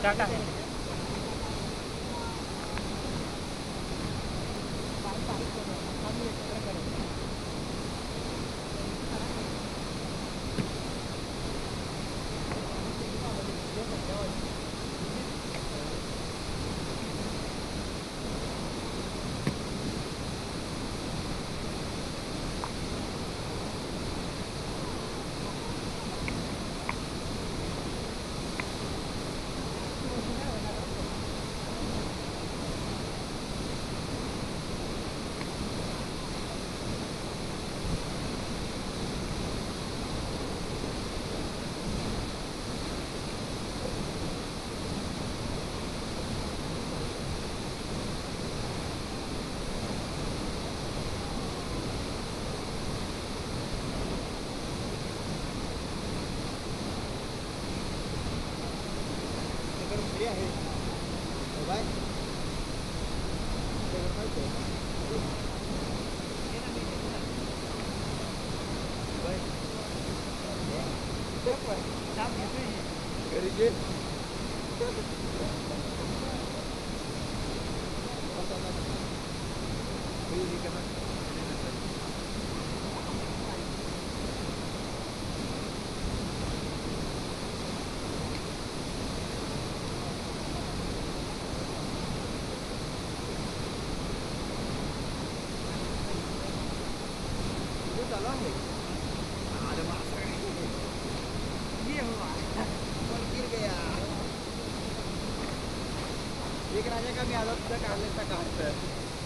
加加 dia hi được đấy đây là phải tiền Kerja. Kerja. Kerja. तो चला हाँ, है। ये हुआ। गिर गया। एक राजा का भी आदत का काले तक हाथ